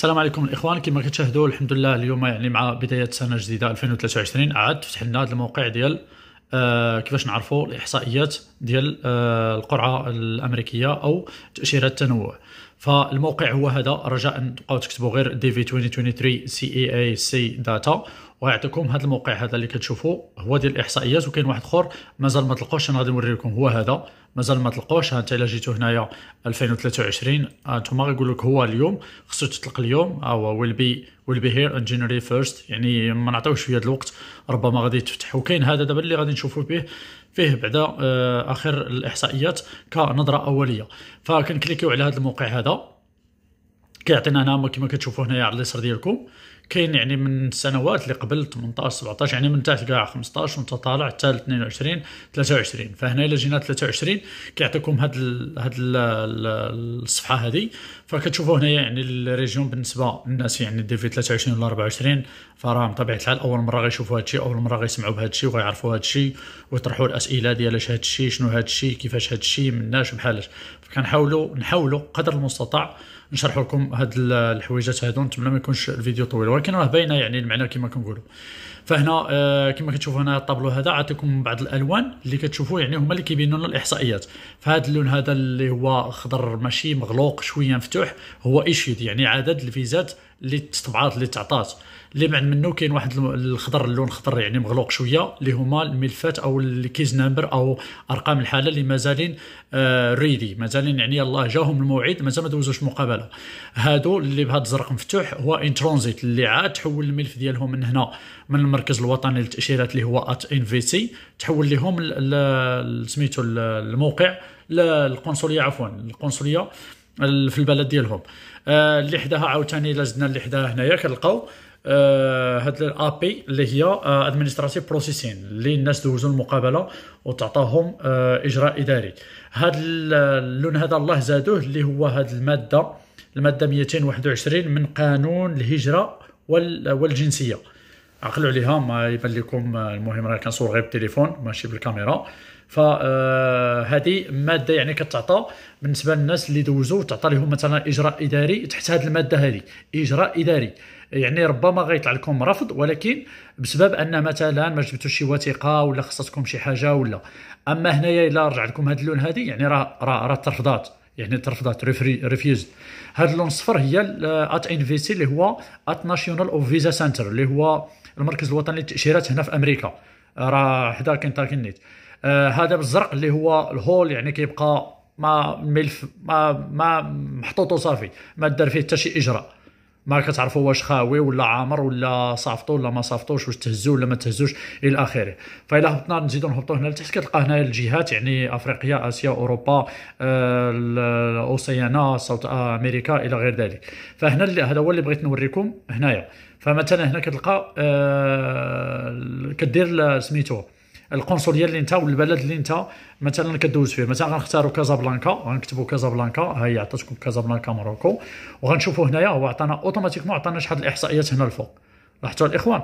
السلام عليكم الإخوان. كما كتشاهدوا الحمد لله اليوم يعني مع بداية سنة جديدة 2023 عاد فتح لنا هذا الموقع ديال آه كيفاش نعرفوا الإحصائيات ديال آه القرعة الأمريكية أو تأشيرة التنوع. فالموقع هو هذا. رجاء تبقاو تكتبوا غير DV 2023 CEAC data ويعطيكم هذا الموقع هذا اللي كتشوفوا هو ديال الاحصائيات وكاين واحد آخر. مازال ما طلقوش أنا غادي نوري لكم هو هذا. مازال ما طلقوش انت إلا جيتو هنايا 2023 أنتم غيقول لك هو اليوم. خصو تطلق اليوم أو will be will be here in January first يعني ما نعطيوش شوية الوقت. ربما غادي تفتح. وكاين هذا دابا اللي غادي نشوفوا به فيه بعدا آه، آخر الإحصائيات كنظرة أولية. فكنكليكيو على هذا الموقع هذا. كيعطينا هنا كما كتشوفوا هنايا على اليسار ديالكم. كاين يعني من السنوات اللي قبل 18 17 يعني من تحت كاع 15 وانت طالع حتى 22 23 فهنا إلا جينا 23 كيعطيكم هاد ال هاد ال الصفحة هذه. فكتشوفوا هنايا يعني الريجيون بالنسبة للناس يعني دي في 23 ولا 24 فراهم بطبيعه الحال. أول مرة غيشوفوا هذا الشيء أول مرة غيسمعوا بهذا الشيء وغيعرفوا هذا الشيء ويطرحوا الأسئلة ديال اش هذا الشيء شنو هذا الشيء كيفاش هذا الشيء مناش بحالاش. فكنحاولوا نحاولوا قدر المستطاع نشرح لكم هاد الحويجات هادو نتمنى ما يكونش الفيديو طويل ولكن راه باينة يعني المعنى كما كنقولوا. فهنا آه كما كتشوفوا هنا الطابلو هذا عطيكم بعض الألوان اللي كتشوفوا يعني هما اللي كيبينوا لنا الإحصائيات. فهذا اللون هذا اللي هو خضر ماشي مغلوق شوية مفتوح هو issued يعني عدد الفيزات اللي تطبعات اللي تعطات اللي بعد منه كاين واحد الخضر اللون خضر يعني مغلوق شوية اللي هما الملفات أو ال case number أو أرقام الحالة اللي مازالين آه ready. مازالين يعني يلاه جاهم الموعد مازال ما دوزوش مقابلة. هادو اللي بهذا الزرق مفتوح هو in transit اللي عاد تحول الملف ديالهم من هنا من المركز الوطني للتأشيرات اللي هو at NVC تحول لهم سميتو الموقع القنصلية عفوا القنصلية. في البلد ديالهم. آه اللي حداها عاوتاني إلا زدنا اللي حداها هنايا كنلقاو آه هاد ال AP اللي هي administrative آه processing اللي الناس دوزوا المقابلة وتعطاهم آه إجراء إداري. هاد اللون هذا الله زادوه اللي هو هاد المادة المادة 221 من قانون الهجرة والجنسية. عقلوا عليها ما يبان لكم المهم راه كنصور غير بالتليفون ماشي بالكاميرا. فهذه آه مادة يعني كتعطى بالنسبة للناس اللي دوزوا تعطى لهم مثلا إجراء إداري تحت هذه المادة هذه. إجراء إداري. يعني ربما غيطلع لكم رفض ولكن بسبب أن مثلا ما جبتوش شي وثيقة ولا خصتكم شي حاجة ولا. أما هنايا إلا رجع لكم هذا اللون هذه يعني راه راه راه ترفضات. يعني ترفضات refused هذا اللون الصفر هي at NVC اللي هو at National of Visa Center اللي هو المركز الوطني للتأشيرات هنا في أمريكا. راه حدا كنتاكي نيت آه هذا بالزرق اللي هو ال hold يعني كيبقى ما ملف ما ما محطوط وصافي ما دار فيه حتى شي إجراء. ما كتعرفوا واش خاوي ولا عامر ولا صافطو ولا ما صافطوش واش تهزو ولا ما تهزوش إلى آخره. فإلا هبطنا نزيدو نهبطو هنا لتحت كتلقى هنا الجهات يعني أفريقيا آسيا أوروبا آه الأوسيانا South America إلى غير ذلك. فهنا هذا هو اللي بغيت نوريكم هنايا. فمثلا هنا كتلقى آه كدير سميتو القنصليه اللي انت والبلد اللي انت مثلا كدوز فيه. مثلا غنختاروا كازابلانكا غنكتبوا كازابلانكا. ها هي عطاتكم كازابلانكا مروكو وغنشوفوا هنايا هو عطانا automatiquement عطانا شحال الاحصائيات هنا الفوق. لاحظتوا الإخوان؟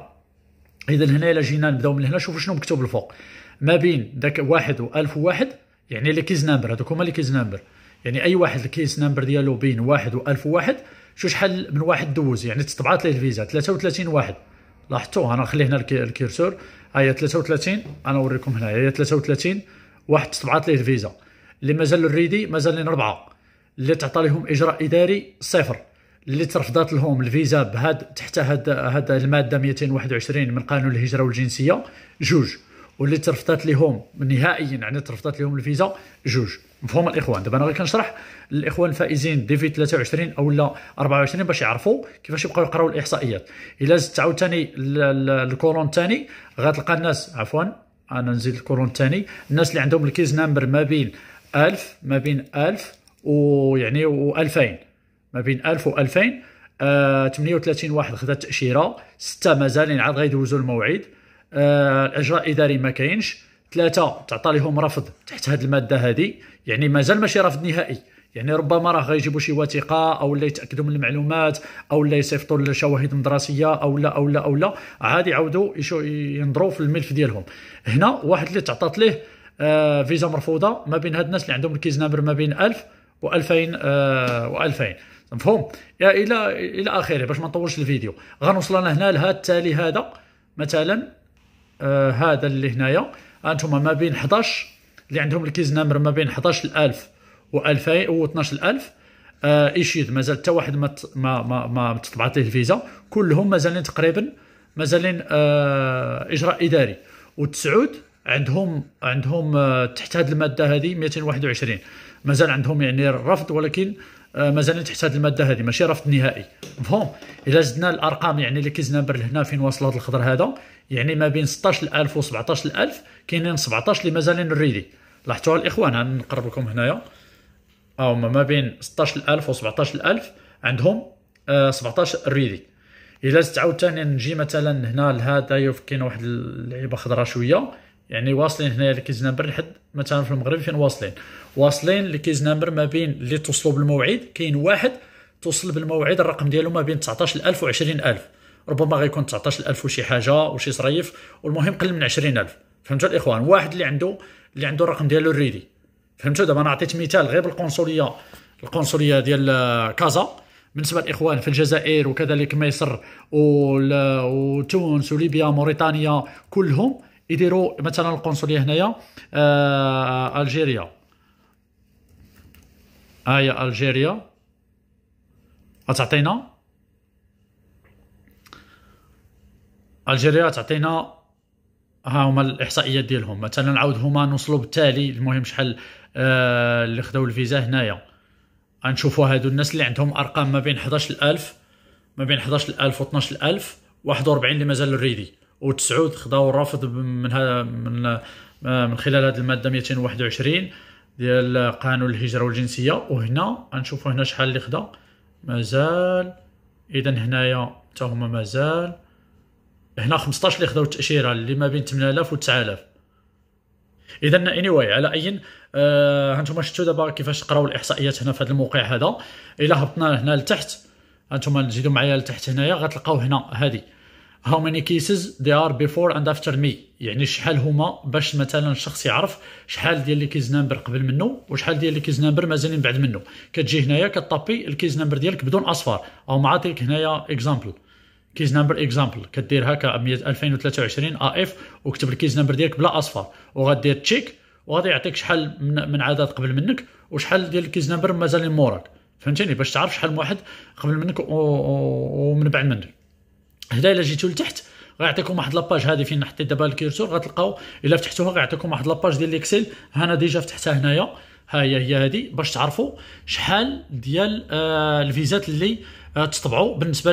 اذا هنا إلا جينا نبدأو من هنا شوفوا شنو مكتوب الفوق. ما بين ذاك واحد و 1001 يعني les case number. هذوك هما les case number. يعني أي واحد ال case number ديالو بين واحد و 1001 شو شحال من واحد دوز؟ يعني تطبعات ليه الفيزا 33 واحد. لاحظتوا أنا نخلي هنا ال curseur. هي 33 أنا أوريكم هنا. هي 33 واحد طبعات ليه الفيزا. اللي مازال ال ready مازال لنا أربعة. اللي تعطى لهم إجراء إداري صفر. اللي ترفضات لهم الفيزا بهاد تحت هاد هاد المادة 221 من قانون الهجرة والجنسية جوج. واللي ترفضات لهم نهائيا يعني ترفضات لهم الفيزا جوج. مفهوم الإخوان. دابا أنا غير كنشرح للاخوان الفائزين DV 23 أو لا 24 باش يعرفوا كيفاش يبقاو يقراو الإحصائيات. إلا زدت عاوتاني ال colonne الثاني غتلقى الناس عفوا أنا نزيد ال colonne الثاني الناس اللي عندهم ال case number ما بين 1000 ما بين 1000 ويعني و2000 ما بين 1000 و2000 آه 38 واحد خدا التأشيرة ستة مازالين عاد غيدوزوا الموعد. آه الإجراء الاداري ما كاينش. ثلاثة تعطى لهم رفض تحت هذه المادة هذه يعني مازال ماشي رفض نهائي. يعني ربما راه غيجيبوا شي وثيقة أو لا يتأكدوا من المعلومات أو لا يصيفطوا الشواهد المدرسية أو لا أو لا أو لا. عادي يعاودوا ينظروا في الملف ديالهم. هنا واحد اللي تعطات ليه آه فيزا مرفوضة ما بين هاد الناس اللي عندهم ال case number ما بين 1000 و2000 آه و2000 مفهوم؟ يا إلى إلى آخره باش ما نطولش الفيديو. غنوصل أنا هنا لهذا التالي هذا. مثلا آه هذا اللي هنايا. أنتم ما بين 11 اللي عندهم الكيز نمر ما بين 11000 و 2000 و 12000 آه ايشيد مازال حتى واحد ما ما ما, ما تطبعت ليه الفيزا. كلهم مازالين تقريبا مازالين آه إجراء إداري. وتسعود عندهم عندهم آه تحت هذه المادة هذه 221 مازال عندهم يعني الرفض ولكن آه مازالين تحت هذه المادة هذه ماشي رفض نهائي. مفهوم؟ إلا زدنا الأرقام يعني les case number لهنا فين واصل هذا الخضر هذا يعني ما بين 16000 و 17000 كاينين 17 اللي مازالين ready لاحظتوها الإخوان نقرب لكم هنايا. هما ما بين 16000 و 17000 عندهم آه 17 ready إلا زدت عاوتاني نجي مثلا هنا لهذا كاينة واحد اللعيبه خضراء شوية. يعني واصلين هنايا لكيز نمبر لحد مثلا في المغرب فين واصلين. واصلين ل case number ما بين اللي توصلوا بالموعد كاين واحد توصل بالموعد الرقم ديالو ما بين 19000 و 20000 ربما غيكون 19000 وشي حاجة وشي صريف والمهم قل من 20000 فهمتوا الإخوان؟ واحد اللي عنده اللي عنده الرقم ديالو already فهمتوا؟ دابا أنا عطيت مثال غير بالقنصلية القنصلية ديال كازا. بالنسبة للإخوان في الجزائر وكذلك مصر وتونس وليبيا موريتانيا كلهم يديروا مثلا القنصلية هنايا آه ألجيريا. هيا ألجيريا. غتعطينا ألجيريا تعطينا ها هما الإحصائيات ديالهم. مثلا نعاود هما نوصلوا بالتالي. المهم شحال آه اللي خداو الفيزا هنايا. غنشوفوا هادو الناس اللي عندهم أرقام ما بين 11000 ما بين 11000 و 12000 41 اللي مازال ريدي. وتسعود خداو الرفض من هذا من من خلال هذه المادة 221 ديال قانون الهجرة والجنسية. وهنا غنشوفوا هنا شحال اللي خدا. مازال اذا هنايا حتى هما مازال. هنا 15 اللي خداو التأشيرة اللي ما بين 8000 و 9000 اذا anyway على اي آه هانتوما شفتوا دابا كيفاش تقراو الإحصائيات هنا في هذا الموقع هذا. إلا هبطنا هنا لتحت هانتوما نزيدوا معايا لتحت هنايا غتلقاو هنا هذه. How many cases they are before and after me? يعني شحال هما باش مثلا الشخص يعرف شحال ديال les case number قبل منه وشحال ديال les case number مازالين بعد منه. كتجي هنايا كطابي ال case number ديالك بدون أصفار. أو معطيك هنايا exemple case number exemple كدير هكا 2023 AF وكتب ال case number ديالك بلا اصفر وغادير check وغادي يعطيك شحال من, من عدد قبل منك وشحال ديال ال case number مازالين موراك فهمتيني؟ باش تعرف شحال من واحد قبل منك ومن بعد منك. هنا إلا جيتو لتحت غيعطيكم واحد la page هذه فين حطيت دابا ال curseur غتلقاو إلا فتحتوها غيعطيكم واحد la page ديال ال Excel. أنا déjà فتحتها هنايا. ها هي هي هذه باش تعرفوا شحال ديال آه الفيزات اللي آه تطبعوا بالنسبة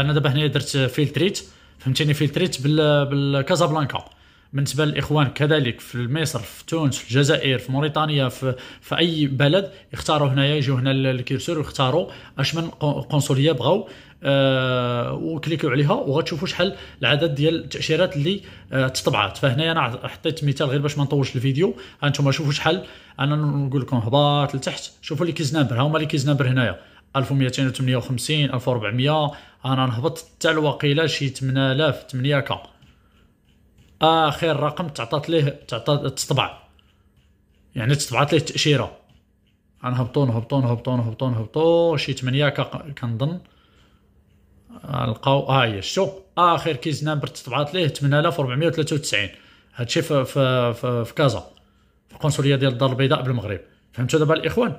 أنا دابا هنايا درت فيلتريت فهمتيني؟ فيلتريت بالكازابلانكا. بالنسبة للإخوان كذلك في مصر في تونس في الجزائر في موريتانيا في, في أي بلد يختاروا هنايا يجوا هنا ال curseur ويختاروا أش من قنصلية بغاو. آه وكليكيو عليها وغتشوفوا شحال العدد ديال التأشيرات اللي آه تطبعات فهنايا أنا حطيت مثال غير باش ما نطولش الفيديو. هانتوما شوفوا شحال. أنا نقول لكم هباط لتحت. شوفوا les case number هما les case number هنايا 1258 1400 أنا نهبط حتى الوقيلة شي 8000 8 K. آخر رقم تعطات ليه تعطات تطبع يعني تطبعت ليه التأشيرة. غنهبطو نهبطو نهبطو نهبطو نهبطو. شي 8 K كنظن. نلقاو ها هي شتو آخر case number تطبعات ليه 8493 هادشي في في في, في كازا في القنصلية ديال الدار البيضاء بالمغرب. فهمتوا دابا الإخوان؟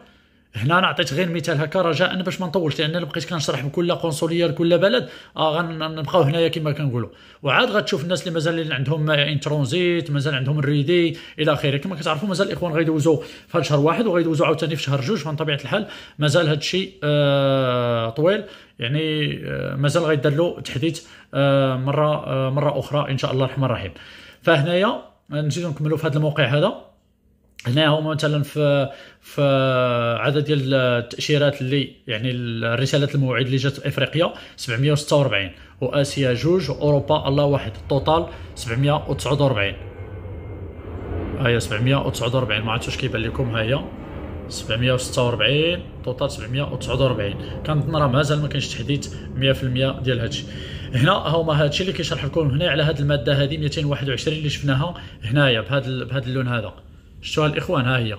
هنا أنا عطيت غير مثال هكا رجاء باش ما نطولش لأن بقيت كنشرح بكل قنصلية لكل بلد آه غنبقاو هنايا كما كنقولوا. وعاد غتشوف الناس اللي مازال عندهم ان ترونزيت مازال عندهم الريدي إلى آخره. كما كتعرفوا مازال الاخوان غيدوزوا في هذا الشهر واحد وغيدوزوا عاوتاني في شهر جوج فمن طبيعه الحال مازال هذا الشيء آه طويل. يعني آه مازال غيدار له تحديث آه مرة آه مرة أخرى إن شاء الله الرحمن الرحيم. فهنايا نزيدو نكملوا في هذا الموقع هذا. هنا هما مثلا في في عدد ديال التأشيرات اللي يعني الرسالات الموعد اللي جات إفريقيا 746 وآسيا جوج وأوروبا الله واحد. ال total 749 هيا 749 ما عرفتش واش كيبان لكم. هيا 746 total 749 كنظن راه مازال ما كاينش تحديث 100% ديال هادشي. هنا هما هادشي اللي كيشرح لكم هنا على هاد المادة هذه 221 اللي شفناها هنايا بهذا بهذا اللون هذا. شفتوها الإخوان ها هي.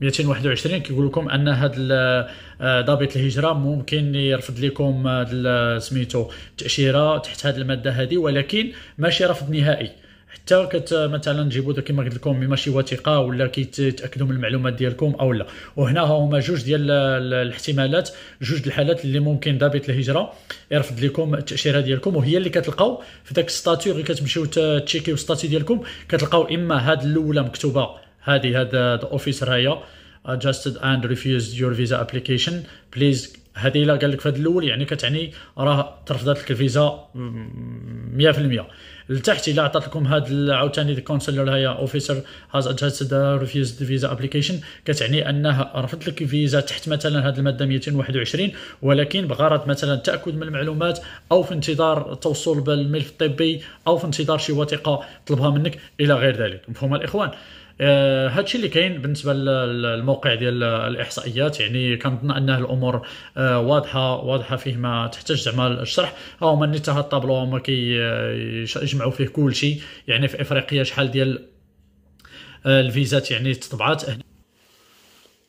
221 كيقول لكم أن هذا ضابط الهجرة ممكن يرفض لكم سميتو التاشيره تحت هذه المادة هذه ولكن ماشي رفض نهائي. حتى كت مثلا تجيبوا كما قلت لكم إما شي وثيقة ولا كيتأكدوا من المعلومات ديالكم أو لا. وهنا هما جوج ديال الاحتمالات جوج الحالات اللي ممكن ضابط الهجرة يرفض لكم التأشيرة ديالكم وهي اللي كتلقاو في داك الستاتيو اللي كتمشيو تشيكيو الستاتيو ديالكم كتلقاو إما هاد الأولى مكتوبة هذه هذا اوفيسر هيا adjusted and refused your visa application. Please هذه الا قال لك في هذا الأول يعني كتعني راه ترفضت لك الفيزا 100% لتحت الا عطات لكم هذا عاوتاني كونسلر هي اوفيسر هاز ادجستد ريفيوز فيزا ابليكيشن كتعني انه رفض لك الفيزا تحت مثلا هذه المادة 221 ولكن بغرض مثلا التاكد من المعلومات أو في انتظار التوصل بالملف الطبي أو في انتظار شي وثيقة طلبها منك إلى غير ذلك. مفهوم الإخوان؟ هادشي اللي كاين بالنسبة للموقع ديال الإحصائيات يعني كنظن انه الأمور آه واضحه واضحة فيه ما تحتاج زعما الشرح. ها هما نيت هاد الطابلو هما كيجمعوا فيه كل شيء يعني في إفريقيا شحال ديال آه الفيزات يعني تطبعات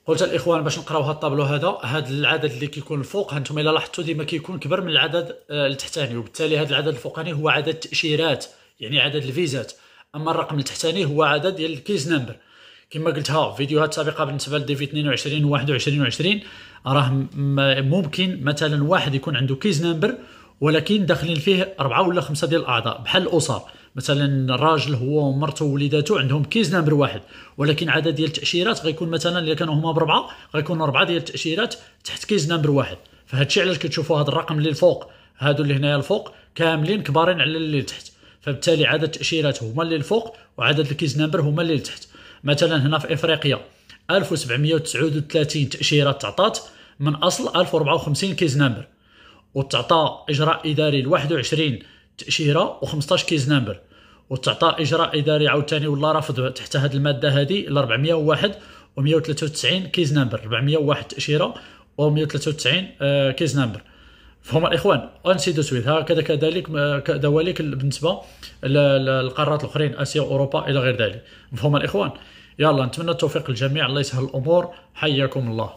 قلت الإخوان باش نقراو هاد الطابلو هذا. هذا العدد اللي كيكون الفوق هانتوما إلا لاحظتوا ديما كيكون كبر من العدد آه، التحتاني وبالتالي هذا العدد الفوقاني هو عدد التأشيرات يعني عدد الفيزات. أما الرقم التحتاني هو عدد ديال ال case number. كما قلتها في فيديوهات سابقة بالنسبة ل DV 22 و 21 و 20 راه ممكن مثلا واحد يكون عنده case number ولكن داخلين فيه أربعة ولا خمسة ديال الأعضاء بحال الأسر. مثلا الراجل هو ومرته ووليداته عندهم case number واحد ولكن عدد ديال التأشيرات غيكون مثلا إذا كانوا هما بربعة غيكون أربعة ديال التأشيرات تحت case number واحد. فهاد الشيء علاش كتشوفوا هذا الرقم اللي الفوق هادو اللي هنايا الفوق كاملين كبارين على اللي تحت. فبالتالي عدد التاشيرات هما اللي الفوق وعدد ال case number هما اللي لتحت. مثلا هنا في إفريقيا 1739 تاشيره تعطات من أصل 1054 case number. وتعطى إجراء إداري ل 21 تأشيرة و15 case number. وتعطى إجراء إداري عاوتاني ولا رفض تحت هذه المادة هذه ل 401 و193 case number. 401 تأشيرة و193 case number. فهم الاخوان ainsi de suite. هكذا كذلك كذلك بالنسبة للقارات الأخرين آسيا واوروبا إلى غير ذلك. فهم الاخوان يلا نتمنى التوفيق للجميع. الله يسهل الأمور. حياكم الله.